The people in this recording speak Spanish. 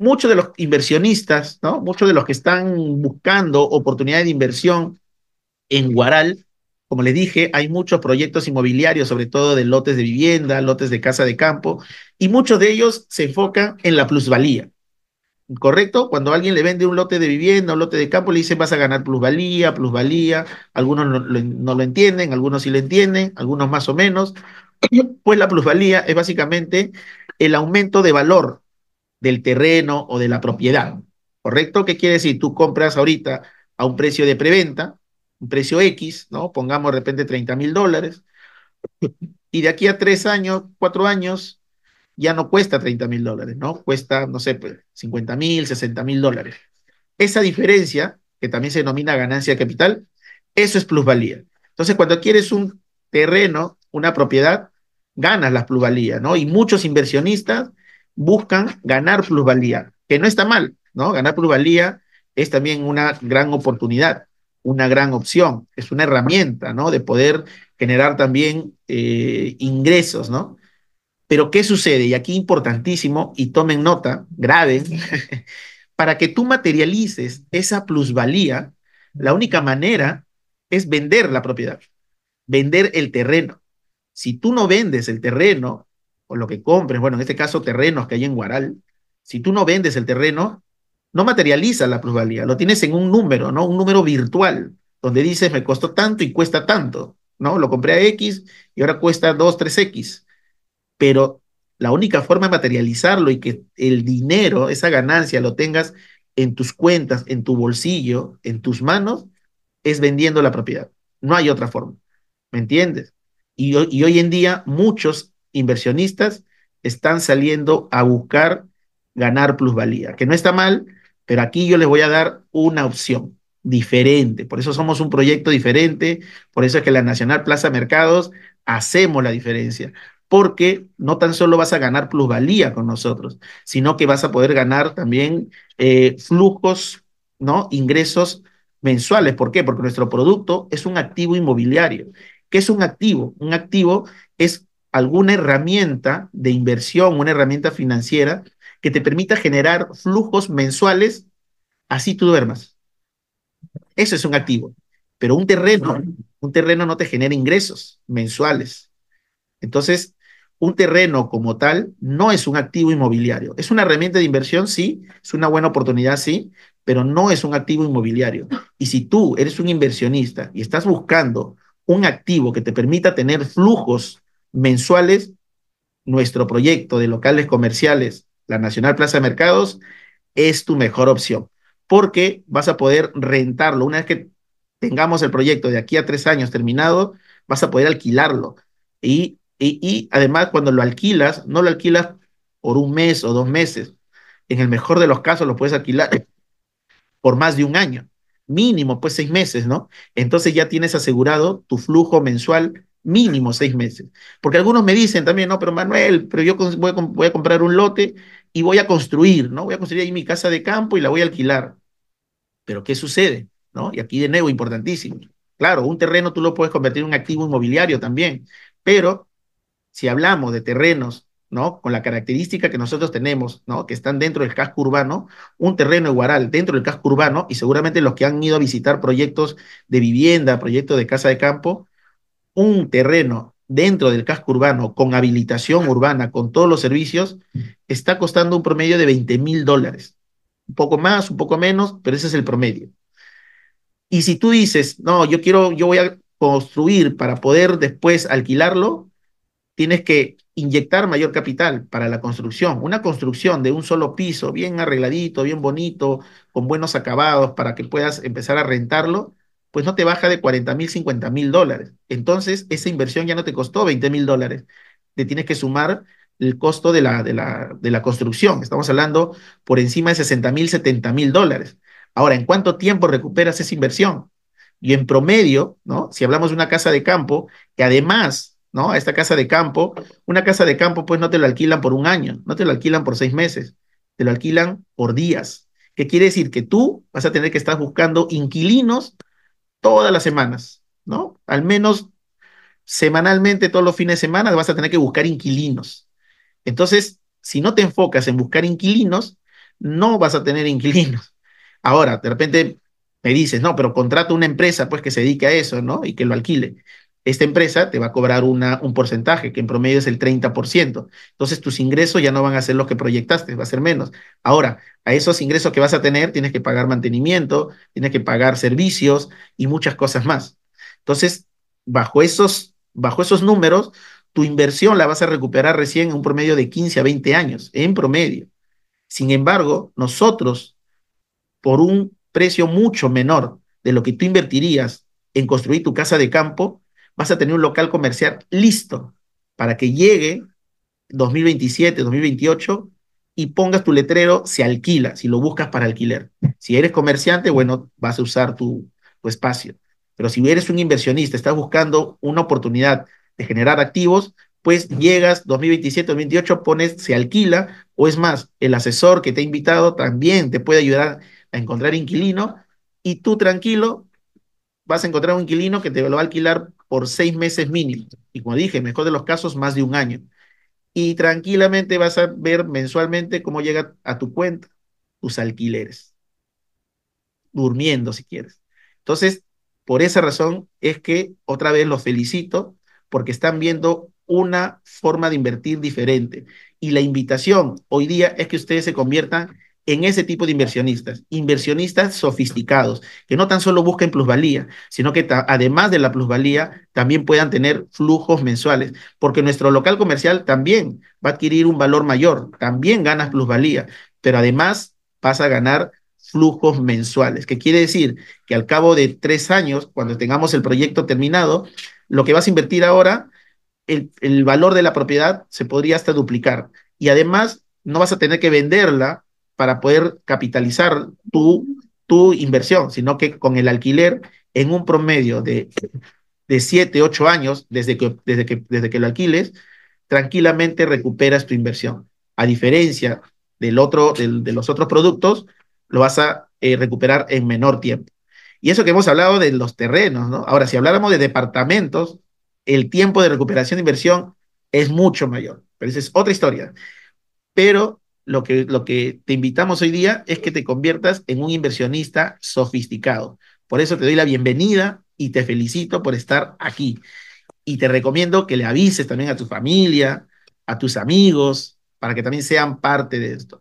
muchos de los inversionistas, ¿no? Muchos de los que están buscando oportunidades de inversión en Guaral, como le dije, hay muchos proyectos inmobiliarios, sobre todo de lotes de vivienda, lotes de casa de campo, y muchos de ellos se enfocan en la plusvalía. ¿Correcto? Cuando alguien le vende un lote de vivienda, un lote de campo, le dicen vas a ganar plusvalía, plusvalía. Algunos no, no lo entienden, algunos sí lo entienden, algunos más o menos. Pues la plusvalía es básicamente el aumento de valor del terreno o de la propiedad. ¿Correcto? ¿Qué quiere decir? Tú compras ahorita a un precio de preventa, un precio X, ¿no? Pongamos de repente 30 mil dólares, y de aquí a tres años, cuatro años, ya no cuesta 30 mil dólares, ¿no? Cuesta, no sé, 50 pues, mil, 60 mil dólares. Esa diferencia, que también se denomina ganancia de capital, eso es plusvalía. Entonces, cuando adquieres un terreno, una propiedad, ganas la plusvalía, ¿no? Y muchos inversionistas buscan ganar plusvalía, que no está mal, ¿no? Ganar plusvalía es también una gran oportunidad una gran opción, es una herramienta, ¿no? De poder generar también eh, ingresos, ¿no? Pero ¿qué sucede? Y aquí importantísimo, y tomen nota, graben, para que tú materialices esa plusvalía, la única manera es vender la propiedad, vender el terreno. Si tú no vendes el terreno, o lo que compres, bueno, en este caso terrenos que hay en Guaral, si tú no vendes el terreno, no materializa la plusvalía, lo tienes en un número, ¿no? Un número virtual, donde dices, me costó tanto y cuesta tanto, ¿no? Lo compré a X y ahora cuesta 2, 3X. Pero la única forma de materializarlo y que el dinero, esa ganancia, lo tengas en tus cuentas, en tu bolsillo, en tus manos, es vendiendo la propiedad. No hay otra forma. ¿Me entiendes? Y, y hoy en día muchos inversionistas están saliendo a buscar ganar plusvalía, que no está mal, pero aquí yo les voy a dar una opción diferente. Por eso somos un proyecto diferente, por eso es que la Nacional Plaza Mercados hacemos la diferencia, porque no tan solo vas a ganar plusvalía con nosotros, sino que vas a poder ganar también eh, flujos, ¿no? Ingresos mensuales. ¿Por qué? Porque nuestro producto es un activo inmobiliario. ¿Qué es un activo? Un activo es alguna herramienta de inversión, una herramienta financiera que te permita generar flujos mensuales, así tú duermas. Eso es un activo. Pero un terreno, un terreno no te genera ingresos mensuales. Entonces, un terreno como tal no es un activo inmobiliario. Es una herramienta de inversión, sí, es una buena oportunidad, sí, pero no es un activo inmobiliario. Y si tú eres un inversionista y estás buscando un activo que te permita tener flujos mensuales, nuestro proyecto de locales comerciales la Nacional Plaza de Mercados es tu mejor opción, porque vas a poder rentarlo. Una vez que tengamos el proyecto de aquí a tres años terminado, vas a poder alquilarlo. Y, y, además, cuando lo alquilas, no lo alquilas por un mes o dos meses. En el mejor de los casos, lo puedes alquilar por más de un año, mínimo, pues seis meses, ¿no? Entonces ya tienes asegurado tu flujo mensual mínimo seis meses. Porque algunos me dicen también, no, pero Manuel, pero yo voy a, comprar un lote y voy a construir, ¿no? Voy a construir ahí mi casa de campo y la voy a alquilar. Pero ¿qué sucede? ¿No? Y aquí de nuevo, importantísimo. Claro, un terreno tú lo puedes convertir en un activo inmobiliario también, pero si hablamos de terrenos, ¿no? Con la característica que nosotros tenemos, ¿no? Que están dentro del casco urbano, un terreno igual dentro del casco urbano, y seguramente los que han ido a visitar proyectos de vivienda, proyectos de casa de campo, un terreno dentro del casco urbano con habilitación urbana, con todos los servicios, está costando un promedio de 20 mil dólares. Un poco más, un poco menos, pero ese es el promedio. Y si tú dices, no, yo quiero, yo voy a construir para poder después alquilarlo, tienes que inyectar mayor capital para la construcción. Una construcción de un solo piso, bien arregladito, bien bonito, con buenos acabados, para que puedas empezar a rentarlo, pues no te baja de 40 mil, 50 mil dólares. Entonces, esa inversión ya no te costó 20 mil dólares. Te tienes que sumar el costo de la, de la, de la construcción. Estamos hablando por encima de 60 mil, 70 mil dólares. Ahora, ¿en cuánto tiempo recuperas esa inversión? Y en promedio, ¿no? Si hablamos de una casa de campo, que además, ¿no? A esta casa de campo, una casa de campo, pues no te lo alquilan por un año, no te lo alquilan por seis meses, te lo alquilan por días. ¿Qué quiere decir? Que tú vas a tener que estar buscando inquilinos todas las semanas, ¿no? Al menos semanalmente, todos los fines de semana, vas a tener que buscar inquilinos. Entonces, si no te enfocas en buscar inquilinos, no vas a tener inquilinos. Ahora, de repente me dices, no, pero contrata una empresa pues que se dedique a eso, ¿no? Y que lo alquile. Esta empresa te va a cobrar una, un porcentaje que en promedio es el 30%. Entonces tus ingresos ya no van a ser los que proyectaste, va a ser menos. Ahora, a esos ingresos que vas a tener tienes que pagar mantenimiento, tienes que pagar servicios y muchas cosas más. Entonces, bajo esos, bajo esos números, tu inversión la vas a recuperar recién en un promedio de 15 a 20 años, en promedio. Sin embargo, nosotros, por un precio mucho menor de lo que tú invertirías en construir tu casa de campo, vas a tener un local comercial listo para que llegue 2027, 2028 y pongas tu letrero, se alquila, si lo buscas para alquiler. Si eres comerciante, bueno, vas a usar tu, tu espacio. Pero si eres un inversionista, estás buscando una oportunidad de generar activos, pues llegas 2027, 2028, pones, se alquila, o es más, el asesor que te ha invitado también te puede ayudar a encontrar inquilino y tú tranquilo vas a encontrar un inquilino que te lo va a alquilar por seis meses mínimo. Y como dije, mejor de los casos, más de un año. Y tranquilamente vas a ver mensualmente cómo llega a tu cuenta tus alquileres, durmiendo si quieres. Entonces, por esa razón es que otra vez los felicito porque están viendo una forma de invertir diferente. Y la invitación hoy día es que ustedes se conviertan en ese tipo de inversionistas, inversionistas sofisticados, que no tan solo busquen plusvalía, sino que además de la plusvalía también puedan tener flujos mensuales, porque nuestro local comercial también va a adquirir un valor mayor, también ganas plusvalía, pero además vas a ganar flujos mensuales, que quiere decir que al cabo de tres años, cuando tengamos el proyecto terminado, lo que vas a invertir ahora, el, el valor de la propiedad se podría hasta duplicar. Y además no vas a tener que venderla para poder capitalizar tu, tu inversión, sino que con el alquiler en un promedio de, de 7, 8 años, desde que, desde, que, desde que lo alquiles, tranquilamente recuperas tu inversión. A diferencia del otro, de los otros productos, lo vas a eh, recuperar en menor tiempo. Y eso que hemos hablado de los terrenos, ¿no? Ahora, si habláramos de departamentos, el tiempo de recuperación de inversión es mucho mayor, pero esa es otra historia. Pero lo que, lo que te invitamos hoy día es que te conviertas en un inversionista sofisticado. Por eso te doy la bienvenida y te felicito por estar aquí. Y te recomiendo que le avises también a tu familia, a tus amigos, para que también sean parte de esto.